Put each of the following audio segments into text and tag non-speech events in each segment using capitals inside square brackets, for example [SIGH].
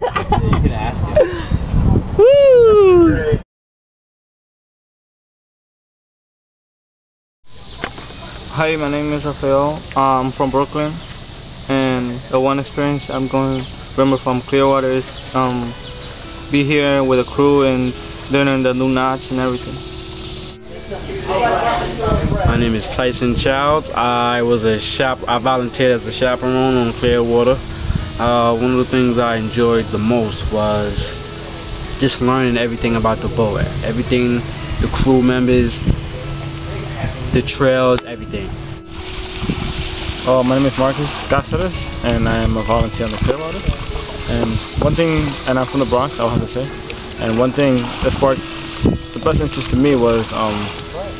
you can ask him. [LAUGHS] Woo! Hi, my name is Rafael. I'm from Brooklyn, and the one experience I'm going to remember from Clearwater is um, be here with a crew and learning the new knots and everything. My name is Tyson Childs. I was a shop. I volunteered as a chaperone on Clearwater. Uh, one of the things I enjoyed the most was just learning everything about the boat, everything, the crew members, the trails, everything. Uh, my name is Marcus Cáceres, and I am a volunteer on the Clearwater. And one thing, and I'm from the Bronx, I'll have to say, and one thing that sparked the best interest to me was um,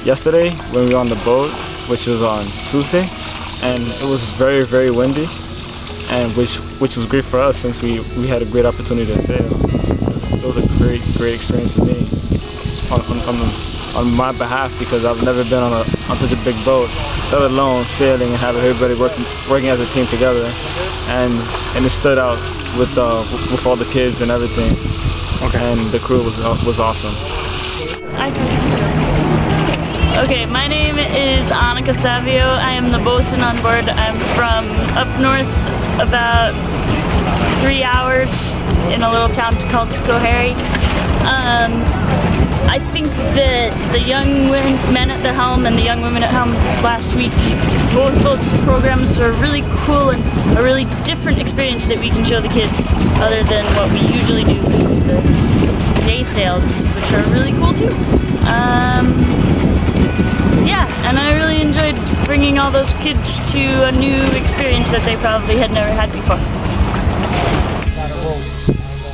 yesterday when we were on the boat, which was on Tuesday, and it was very, very windy, and which which was great for us since we, we had a great opportunity to sail. It was a great, great experience for me on, on, on, on my behalf because I've never been on, a, on such a big boat, let alone sailing and having everybody working working as a team together, and and it stood out with uh, with all the kids and everything. Okay. And the crew was was awesome. Okay, my name is Annika Savio. I am the bosun on board. I'm from up north about three hours in a little town called Schoharie. Um, I think that the young men at the helm and the young women at helm last week, both those programs are really cool and a really different experience that we can show the kids other than what we usually do, which is the day sails, which are really cool too. Um, bringing all those kids to a new experience that they probably had never had before.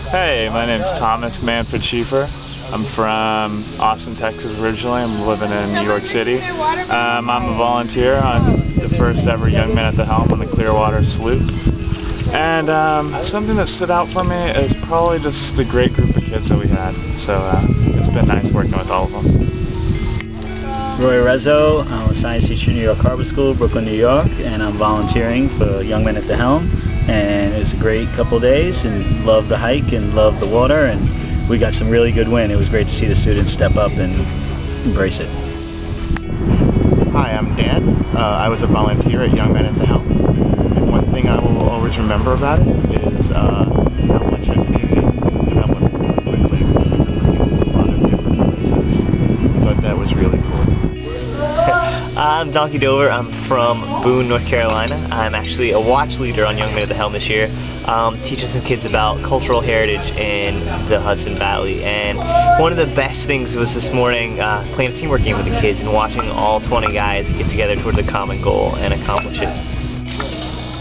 Hey, my name's Thomas Manfred Schiefer. I'm from Austin, Texas originally. I'm living in New York City. Um, I'm a volunteer on the first ever Young Man at the Helm on the Clearwater sloop. And um, something that stood out for me is probably just the great group of kids that we had. So uh, it's been nice working with all of them. Roy Rezzo, I'm a science teacher New York Harbor School, Brooklyn, New York, and I'm volunteering for Young Men at the Helm. And it's a great couple days, and love the hike and love the water, and we got some really good wind. It was great to see the students step up and embrace it. Hi, I'm Dan. Uh, I was a volunteer at Young Men at the Helm. And one thing I will always remember about it is uh, I'm Donkey Dover. I'm from Boone, North Carolina. I'm actually a watch leader on Young Men at the Helm this year, um, teaching some kids about cultural heritage in the Hudson Valley. And one of the best things was this morning uh, playing a teamwork game with the kids and watching all 20 guys get together towards a common goal and accomplish it.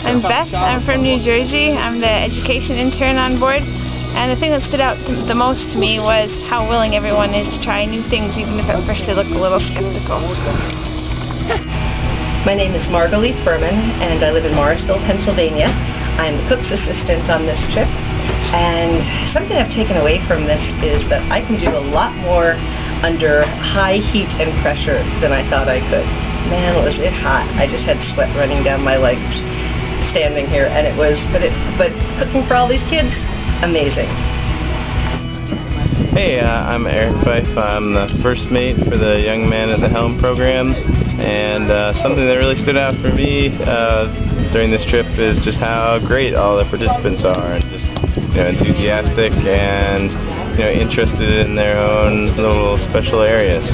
I'm Beth. I'm from New Jersey. I'm the education intern on board. And the thing that stood out the most to me was how willing everyone is to try new things, even if at first they look a little skeptical. My name is Margalie Furman, and I live in Morrisville, Pennsylvania. I'm the cook's assistant on this trip. And something I've taken away from this is that I can do a lot more under high heat and pressure than I thought I could. Man, it was it hot. I just had sweat running down my legs standing here, and it was, but, it, but cooking for all these kids, amazing. Hey, uh, I'm Eric Fife. I'm the first mate for the Young Man at the Helm program. And uh, something that really stood out for me uh, during this trip is just how great all the participants are. And just you know, enthusiastic and you know, interested in their own little special areas.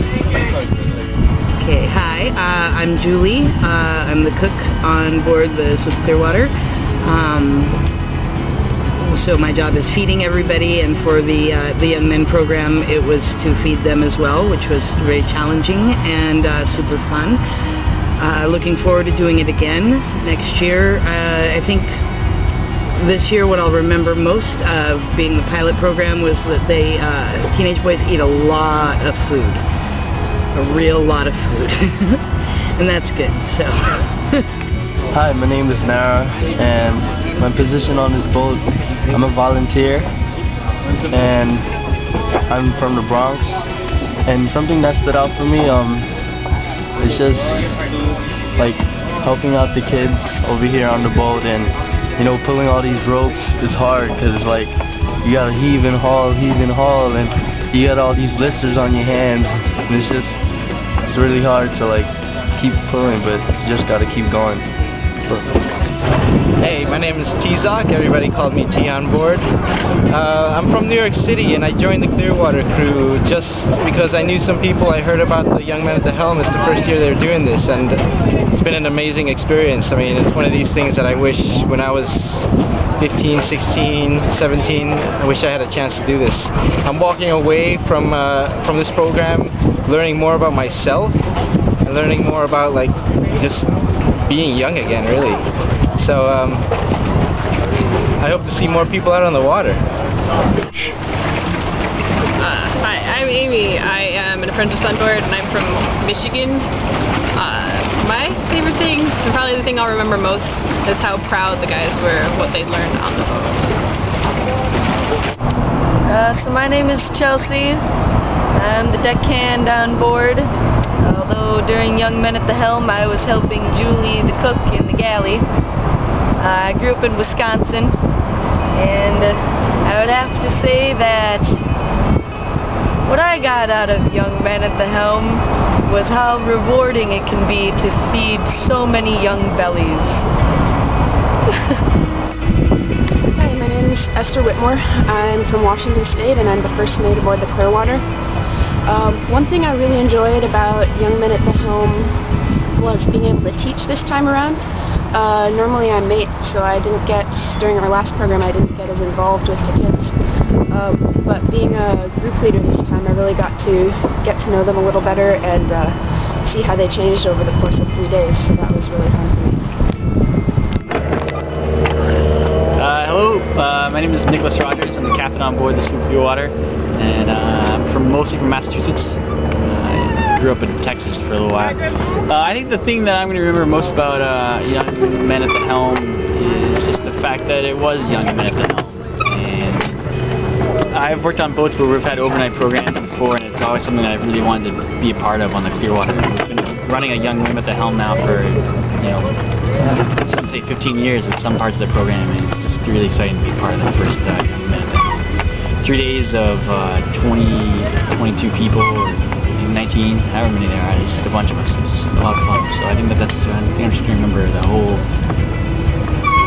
Okay, hi, uh, I'm Julie. Uh, I'm the cook on board the Swiss Clearwater. Um, so my job is feeding everybody, and for the uh, the Young Men program, it was to feed them as well, which was very challenging and uh, super fun. Uh, looking forward to doing it again next year. Uh, I think this year what I'll remember most of being the pilot program was that they uh, teenage boys eat a lot of food, a real lot of food, [LAUGHS] and that's good. So. [LAUGHS] Hi, my name is Nara, and my position on this boat I'm a volunteer and I'm from the Bronx and something that stood out for me um is just like helping out the kids over here on the boat and you know pulling all these ropes is hard because it's like you gotta heave and haul, heave and haul, and you got all these blisters on your hands, and it's just, it's really hard to like keep pulling, but you just gotta keep going. Hey, my name is T-Zoc. Everybody called me T on board. Uh, I'm from New York City and I joined the Clearwater crew just because I knew some people. I heard about the Young Men at the Helm. It's the first year they're doing this and it's been an amazing experience. I mean, it's one of these things that I wish when I was 15, 16, 17, I wish I had a chance to do this. I'm walking away from, uh, from this program learning more about myself and learning more about like just being young again, really. So um, I hope to see more people out on the water. Uh, hi, I'm Amy. I am an apprentice on board and I'm from Michigan. Uh, my favorite thing, and probably the thing I'll remember most, is how proud the guys were of what they learned on the boat. Uh, so my name is Chelsea. I'm the deckhand on board. Although during Young Men at the Helm I was helping Julie the cook in the galley. I grew up in Wisconsin and I would have to say that what I got out of Young Men at the Helm was how rewarding it can be to feed so many young bellies. [LAUGHS] Hi, my name is Esther Whitmore. I'm from Washington State and I'm the first mate aboard the Clearwater. Um, one thing I really enjoyed about Young Men at the Helm was being able to teach this time around. Uh, normally I'm mate, so I didn't get, during our last program, I didn't get as involved with the kids. Um, but being a group leader this time, I really got to get to know them a little better and uh, see how they changed over the course of three days, so that was really fun for me. Uh, hello, uh, my name is Nicholas Rogers. I'm the captain on board the sloop Clearwater, and uh, I'm from mostly from Massachusetts. Grew up in Texas for a little while. Uh, I think the thing that I'm going to remember most about uh, Young Men at the Helm is just the fact that it was Young Men at the Helm. And I've worked on boats where we've had overnight programs before, and it's always something that I really wanted to be a part of on the Clearwater. We've been running a Young Men at the Helm now for, you know, some say 15 years in some parts of the program, and it's just really exciting to be part of the first uh, Young Men. Three days of uh, 20, 22 people, or 19, however many there are, it's just a bunch of us. It's a lot of fun. So I think that that's, I think I'm just going to remember the whole,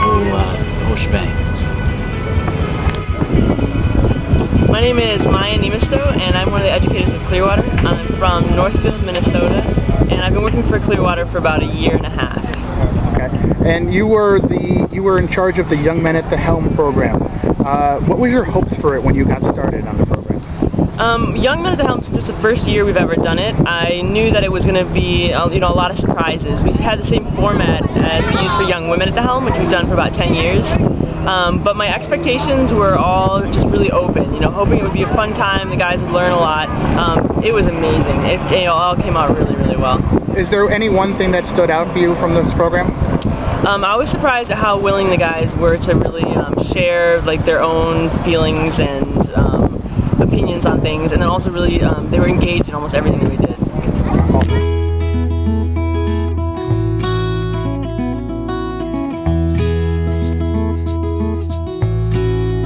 whole, uh, whole shebang. My name is Maya Nemisto, and I'm one of the educators of Clearwater. I'm from Northfield, Minnesota, and I've been working for Clearwater for about a year and a half. Okay. And you were the you were in charge of the Young Men at the Helm program. Uh, what were your hopes for it when you got started on the program? Um, Young Men at the Helm, since it's the first year we've ever done it, I knew that it was going to be, uh, you know, a lot of surprises. We've had the same format as we used for Young Women at the Helm, which we've done for about 10 years. Um, but my expectations were all just really open, you know, hoping it would be a fun time, the guys would learn a lot. Um, it was amazing. It, know, all came out really, really well. Is there any one thing that stood out for you from this program? Um, I was surprised at how willing the guys were to really um, share like their own feelings and um, on things, and then also really um, they were engaged in almost everything that we did.